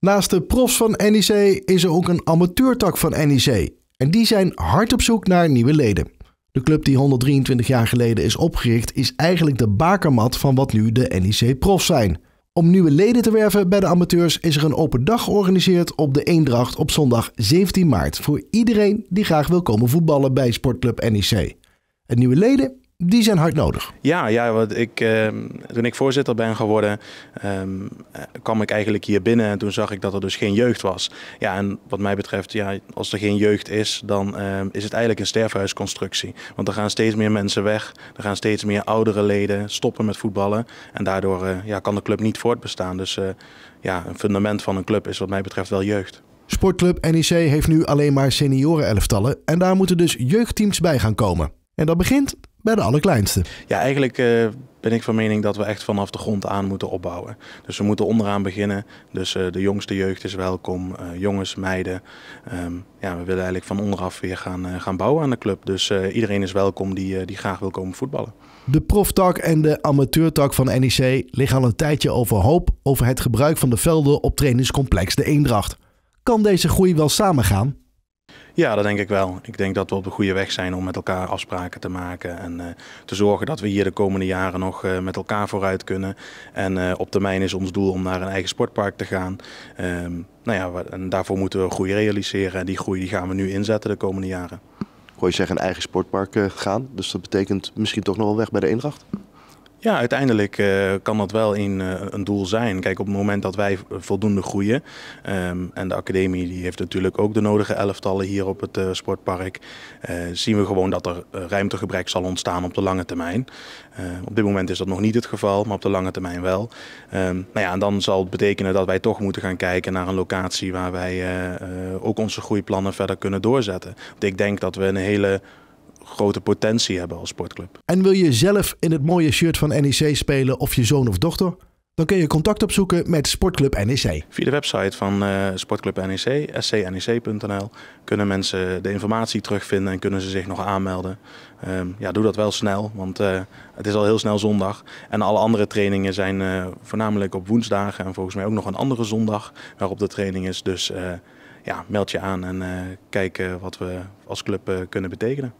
Naast de profs van NEC is er ook een amateurtak van NEC. En die zijn hard op zoek naar nieuwe leden. De club die 123 jaar geleden is opgericht is eigenlijk de bakermat van wat nu de NEC-profs zijn. Om nieuwe leden te werven bij de amateurs is er een open dag georganiseerd op de Eendracht op zondag 17 maart voor iedereen die graag wil komen voetballen bij sportclub NEC. En nieuwe leden die zijn hard nodig. Ja, ja wat ik, uh, toen ik voorzitter ben geworden, um, kwam ik eigenlijk hier binnen en toen zag ik dat er dus geen jeugd was. Ja, en wat mij betreft, ja, als er geen jeugd is, dan uh, is het eigenlijk een sterfhuisconstructie. Want er gaan steeds meer mensen weg, er gaan steeds meer oudere leden stoppen met voetballen. En daardoor uh, ja, kan de club niet voortbestaan. Dus ja, een fundament van een club is wat mij betreft wel jeugd. Sportclub NEC heeft nu alleen maar senioren-elftallen en daar moeten dus jeugdteams bij gaan komen. En dat begint bij de allerkleinste. Ja, eigenlijk uh, ben ik van mening dat we echt vanaf de grond aan moeten opbouwen. Dus we moeten onderaan beginnen. Dus uh, de jongste jeugd is welkom, uh, jongens, meiden. Um, ja, we willen eigenlijk van onderaf weer gaan, gaan bouwen aan de club. Dus iedereen is welkom die, die graag wil komen voetballen. De proftak en de amateurtak van NEC liggen al een tijdje overhoop over het gebruik van de velden op trainingscomplex De Eendracht. Kan deze groei wel samengaan? Ja, dat denk ik wel. Ik denk dat we op de goede weg zijn om met elkaar afspraken te maken en uh, te zorgen dat we hier de komende jaren nog uh, met elkaar vooruit kunnen. En uh, op termijn is ons doel om naar een eigen sportpark te gaan. Um, nou ja, en daarvoor moeten we groei realiseren en die groei die gaan we nu inzetten de komende jaren. Hoor je zeggen een eigen sportpark gaan, dus dat betekent misschien toch nog wel weg bij de Eendracht? Ja, uiteindelijk uh, kan dat wel een, uh, een doel zijn. Kijk, op het moment dat wij voldoende groeien, um, en de academie die heeft natuurlijk ook de nodige elftallen hier op het uh, sportpark, zien we gewoon dat er ruimtegebrek zal ontstaan op de lange termijn. op dit moment is dat nog niet het geval, maar op de lange termijn wel. Um, nou ja, en dan zal het betekenen dat wij toch moeten gaan kijken naar een locatie waar wij ook onze groeiplannen verder kunnen doorzetten. Want ik denk dat we een hele grote potentie hebben als sportclub. En wil je zelf in het mooie shirt van NEC spelen of je zoon of dochter? Dan kun je contact opzoeken met Sportclub NEC. Via de website van uh, Sportclub NEC, scnec.nl, kunnen mensen de informatie terugvinden en kunnen ze zich nog aanmelden. Um, ja, doe dat wel snel, want uh, het is al heel snel zondag. En alle andere trainingen zijn uh, voornamelijk op woensdagen en volgens mij ook nog een andere zondag waarop de training is. Dus ja, meld je aan en kijk wat we als club kunnen betekenen.